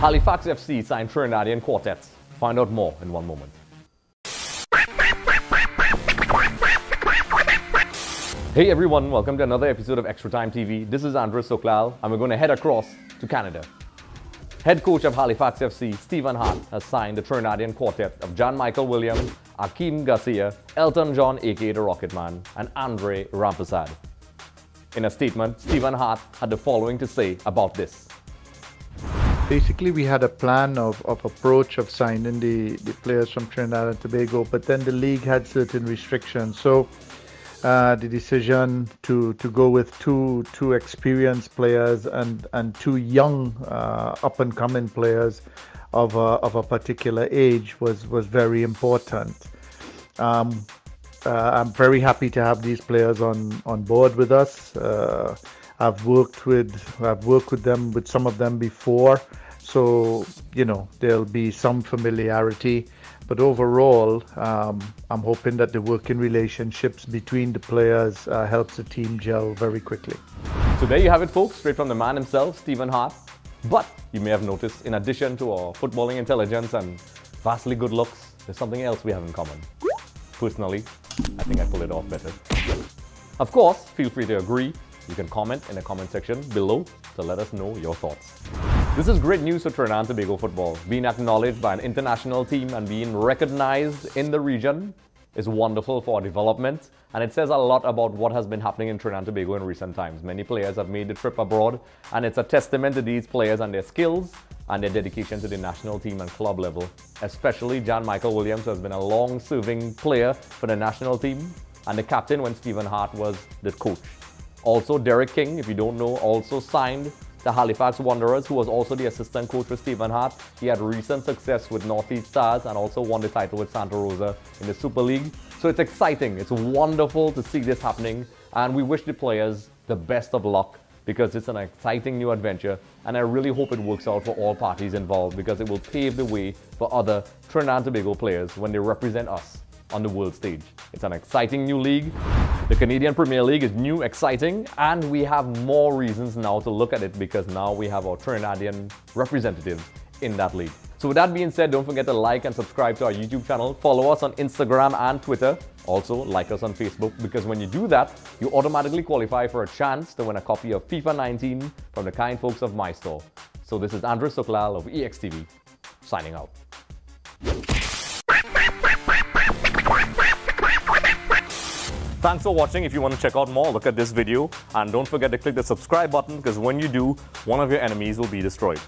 Halifax FC signed Trinidadian quartet. Find out more in one moment. Hey everyone, welcome to another episode of Extra Time TV. This is Andres Sooklal, and we're going to head across to Canada. Head coach of Halifax FC, Stephen Hart, has signed the Trinidadian quartet of Jan Michael Williams, Akeem Garcia, Elton John aka the Rocketman, and Andre Rampersad. In a statement, Stephen Hart had the following to say about this. Basically, we had a plan of, of approach of signing the, the players from Trinidad and Tobago, but then the league had certain restrictions. So uh, the decision to, to go with two two experienced players and, and two young uh, up and coming players of a, of a particular age was, was very important. Um, uh, I'm very happy to have these players on, on board with us. Uh, I've worked with I've worked with them with some of them before, so you know there'll be some familiarity. But overall, um, I'm hoping that the working relationships between the players uh, helps the team gel very quickly. So there you have it, folks, straight from the man himself, Stephen Hart. But you may have noticed, in addition to our footballing intelligence and vastly good looks, there's something else we have in common. Personally, I think I pull it off better. Of course, feel free to agree. You can comment in the comment section below to let us know your thoughts. This is great news for Trinidad and Tobago football. Being acknowledged by an international team and being recognized in the region is wonderful for development and it says a lot about what has been happening in Trinidad and Tobago in recent times. Many players have made the trip abroad and it's a testament to these players and their skills and their dedication to the national team and club level. Especially Jan Michael Williams has been a long-serving player for the national team and the captain when Stephen Hart was the coach. Also Derek King, if you don't know, also signed the Halifax Wanderers, who was also the assistant coach for Stephen Hart. He had recent success with Northeast Stars and also won the title with Santa Rosa in the Super League. So it's exciting. It's wonderful to see this happening. And we wish the players the best of luck because it's an exciting new adventure. And I really hope it works out for all parties involved because it will pave the way for other Trinidad and Tobago players when they represent us on the world stage. It's an exciting new league. The Canadian Premier League is new, exciting, and we have more reasons now to look at it because now we have our Trinidadian representatives in that league. So with that being said, don't forget to like and subscribe to our YouTube channel. Follow us on Instagram and Twitter. Also, like us on Facebook because when you do that, you automatically qualify for a chance to win a copy of FIFA 19 from the kind folks of MiStore. So this is Andres Sooklal of EXTV, signing out. Thanks for watching. If you want to check out more, look at this video. And don't forget to click the subscribe button because when you do, one of your enemies will be destroyed.